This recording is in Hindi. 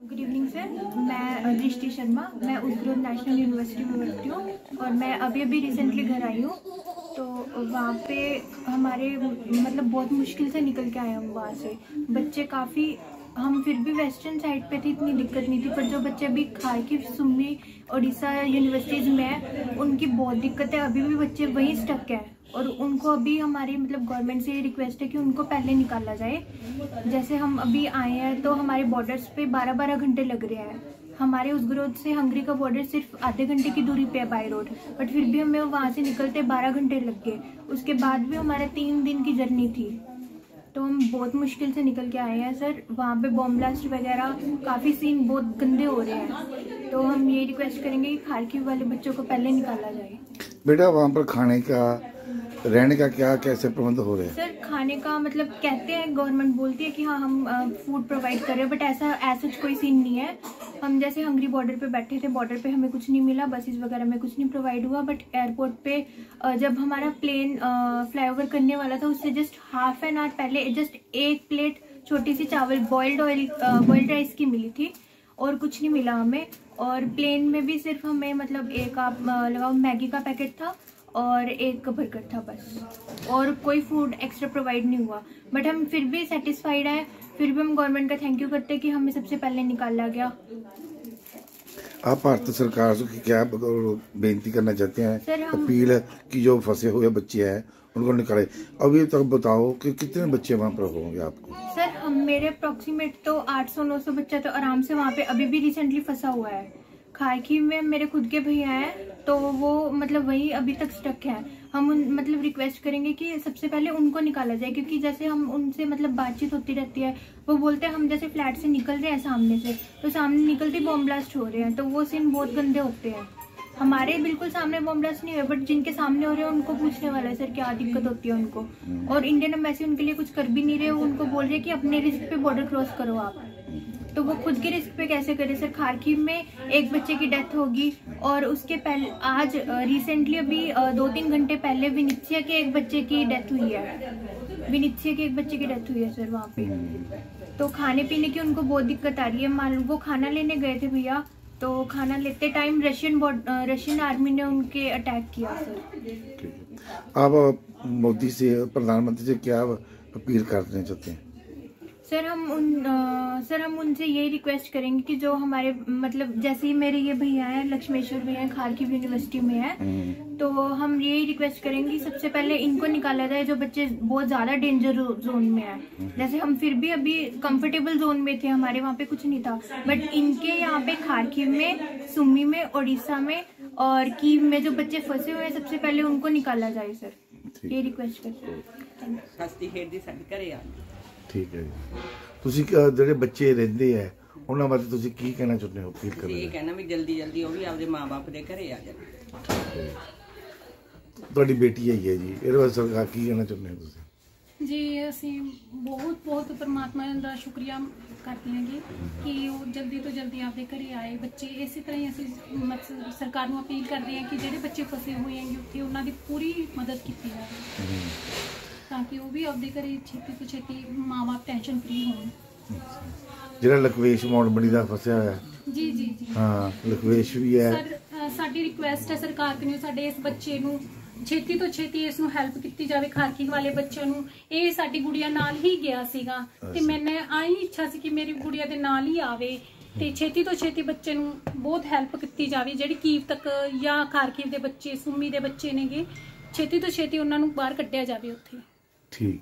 गुड इवनिंग सर मैं दृष्टि शर्मा मैं उत्तरो नेशनल यूनिवर्सिटी में पढ़ती हूँ और मैं अभी अभी रिसेंटली घर आई हूँ। तो वहाँ पे हमारे मतलब बहुत मुश्किल से निकल के आए हम वहाँ से। बच्चे काफ़ी हम फिर भी वेस्टर्न साइड पे थी, इतनी दिक्कत नहीं थी, पर जो बच्चे अभी खारकिव सुम्मी उड़ीसा यूनिवर्सिटीज़ में उनकी बहुत दिक्कत है, अभी भी बच्चे वहीं स्टक है। और उनको अभी हमारी मतलब गवर्नमेंट से ये रिक्वेस्ट है कि उनको पहले निकाला जाए। जैसे हम अभी आए हैं तो हमारे बॉर्डर्स पे 12-12 घंटे लग रहे हैं। हमारे उस ग्रोथ से हंगरी का बॉर्डर सिर्फ़ आधे घंटे की दूरी पे है बाई रोड बट फिर भी हमें वहाँ से निकलते 12 घंटे लग गए। उसके बाद भी हमारे तीन दिन की जर्नी थी। तो हम बहुत मुश्किल से निकल के आए हैं, सर। वहाँ पे बॉम्ब ब्लास्ट वगैरह, काफ़ी सीन बहुत गंदे हो रहे हैं। तो हम ये रिक्वेस्ट करेंगे कि खारकी वाले बच्चों को पहले निकाला जाए। बेटा, वहाँ पर खाने का रहने का क्या, कैसे प्रबंध हो रहे हैं? सर, खाने का मतलब कहते हैं गवर्नमेंट बोलती है कि हाँ हम फ़ूड प्रोवाइड कर रहे हैं बट ऐसा ऐसा कोई सीन नहीं है। हम जैसे हंगरी बॉर्डर पे बैठे थे बॉर्डर पे हमें कुछ नहीं मिला बसेस वगैरह में कुछ नहीं प्रोवाइड हुआ बट एयरपोर्ट पे जब हमारा प्लेन फ्लाईओवर करने वाला था, उससे जस्ट हाफ़ एन आवर पहले जस्ट एक प्लेट छोटी सी चावल बॉइल्ड ऑयल बॉइल्ड राइस की मिली थी, और कुछ नहीं मिला हमें। और प्लेन में भी सिर्फ़ हमें मतलब एक आप लगाओ, मैगी का पैकेट था और एक बर्गर था बस। और कोई फ़ूड एक्स्ट्रा प्रोवाइड नहीं हुआ। बट हम फिर भी सेटिस्फाइड हैं। फिर भी हम गवर्नमेंट का थैंक यू करते हैं कि हमें सबसे पहले निकाला गया। आप भारत सरकार से क्या बेनती करना चाहते हैं? अपील है कि जो फंसे हुए बच्चे हैं उनको निकाले। अभी तक बताओ कि कितने बच्चे वहाँ पर होंगे आपको? सर हम मेरे अप्रोक्सीमेट तो 800-900 बच्चा तो आराम से वहाँ पे अभी भी रिसेंटली फंसा हुआ है। खारकी में मेरे खुद के भैया हैं तो वो मतलब वही अभी तक स्टक है। हम उन मतलब रिक्वेस्ट करेंगे कि सबसे पहले उनको निकाला जाए क्योंकि जैसे हम उनसे मतलब बातचीत होती रहती है वो बोलते हैं हम जैसे फ्लैट से निकल रहे हैं सामने से तो सामने निकलते बॉम्ब ब्लास्ट हो रहे हैं तो वो सीन बहुत गंदे होते हैं। हमारे बिल्कुल सामने बॉम्ब ब्लास्ट नहीं हुए बट जिनके सामने हो रहे हैं उनको पूछने वाला है सर क्या दिक्कत होती है उनको? और इंडियन एम्बेसी उनके लिए कुछ कर भी नहीं रहे उनको बोल रहे हैं कि अपने रिस्क पे बॉर्डर क्रॉस करो आप। तो वो खुद के रिस्क पे कैसे करे? सर खारकीव में एक बच्चे की डेथ होगी और उसके पहले आज रिसेंटली अभी दो तीन घंटे पहले विनित्सिया के एक बच्चे की डेथ हुई है। विनित्सिया के एक बच्चे की डेथ हुई है सर वहाँ पे। तो खाने पीने की उनको बहुत दिक्कत आ रही है। मान वो खाना लेने गए थे भैया तो खाना लेते टाइम रशियन रशियन आर्मी ने उनके अटैक किया सर आप मोदी से प्रधानमंत्री से क्या अपील करना चाहते हैं? सर हम उन अ, सर हम उनसे यही रिक्वेस्ट करेंगे कि जो हमारे मतलब जैसे ही मेरे ये भैया हैं लक्ष्मेश्वर भैया हैं खारकिव यूनिवर्सिटी में हैं तो हम यही रिक्वेस्ट करेंगे सबसे पहले इनको निकाला जाए जो बच्चे बहुत ज़्यादा डेंजर जोन में है। जैसे हम फिर भी अभी कंफर्टेबल जोन में थे हमारे वहाँ पे कुछ नहीं था बट इनके यहाँ पे खारकिव में सुम्मी में उड़ीसा में और कीव में जो बच्चे फंसे हुए हैं सबसे पहले उनको निकाला जाए सर। ये रिक्वेस्ट करते हैं। ਠੀਕ ਹੈ ਜੀ। ਤੁਸੀਂ ਜਿਹੜੇ ਬੱਚੇ ਰਹਿੰਦੇ ਆ ਉਹਨਾਂ ਬਾਰੇ ਤੁਸੀਂ ਕੀ ਕਹਿਣਾ ਚਾਹੁੰਦੇ ਹੋ ਅਪੀਲ ਅਸੀਂ ਇਹ ਕਹਿਣਾ ਵੀ ਜਲਦੀ ਜਲਦੀ ਉਹ ਵੀ ਆਪਦੇ ਮਾਪੇ ਦੇ ਘਰੇ ਆ ਜਾਣ। ਤੁਹਾਡੀ ਬੇਟੀ ਆਈ ਹੈ ਜੀ। ਇਹਦੇ ਬਾਰੇ ਸਰਕਾਰ ਕੀ ਕਹਿਣਾ ਚਾਹੁੰਦੇ ਹੋ ਤੁਸੀਂ? ਜੀ ਅਸੀਂ ਬਹੁਤ ਬਹੁਤ ਪਰਮਾਤਮਾ ਦਾ ਸ਼ੁਕਰੀਆ ਕਰਦੇ ਹਾਂ ਜੀ ਕਿ ਉਹ ਜਲਦੀ ਤੋਂ ਜਲਦੀ ਆਪਦੇ ਘਰੇ ਆਏ। ਬੱਚੇ ਇਸੇ ਤਰ੍ਹਾਂ ਹੀ ਅਸੀਂ ਸਰਕਾਰ ਨੂੰ ਅਪੀਲ ਕਰਦੇ ਹਾਂ ਕਿ ਜਿਹੜੇ ਬੱਚੇ ਫਸੇ ਹੋਏ ਹੈਗੇ ਉੱਥੇ ਉਹਨਾਂ ਦੀ ਪੂਰੀ ਮਦਦ ਕੀਤੀ ਜਾਵੇ। ਤਾਂ ਕਿ ਉਹ ਵੀ ਆਪਦੇ ਘਰੇ ਛੇਤੀ ਤੋਂ ਛੇਤੀ ਮਾਂ-ਬਾਪ ਟੈਨਸ਼ਨ ਫ੍ਰੀ ਹੋਣ। ਜਿਹੜਾ ਲਕਵੇਸ਼ ਮੌੜਬੜੀ ਦਾ ਫਸਿਆ ਹੋਇਆ। ਹੈ। ਜੀ ਜੀ ਜੀ। ਹਾਂ ਲਕਵੇਸ਼ ਵੀ ਹੈ। ਸਰ ਸਾਡੀ ਰਿਕੁਐਸਟ ਹੈ ਸਰਕਾਰ ਕਨਿਓ ਸਾਡੇ ਇਸ ਬੱਚੇ ਨੂੰ ਛੇਤੀ ਤੋਂ ਛੇਤੀ ਇਸ ਨੂੰ ਹੈਲਪ ਕੀਤੀ ਜਾਵੇ ਖਾਰਕੀ ਵਾਲੇ ਬੱਚੇ ਨੂੰ। ਇਹ ਸਾਡੀ ਗੁੜੀਆ ਨਾਲ ਹੀ ਗਿਆ ਸੀਗਾ ਤੇ। ਮੈਨੇ ਆਈ ਇੱਛਾ ਸੀ ਕਿ ਮੇਰੀ ਗੁੜੀਆ ਦੇ ਨਾਲ ਹੀ ਆਵੇ ਤੇ ਛੇਤੀ ਤੋਂ ਛੇਤੀ ਬੱਚੇ ਨੂੰ ਬਹੁਤ ਹੈਲਪ ਕੀਤੀ ਜਾਵੇ। ਜਿਹੜੀ ਕੀਵ ਤੱਕ ਜਾਂ ਖਾਰਕੀ ਦੇ ਬੱਚੇ ਸੁਮੀ ਦੇ ਬੱਚੇ ਨੇਗੇ ਛੇਤੀ ਤੋਂ ਛੇਤੀ ਉਹਨਾਂ ਨੂੰ ਬਾਹਰ ਕੱਢਿਆ ਜਾਵੇ ਉੱਥੇ। ঠিক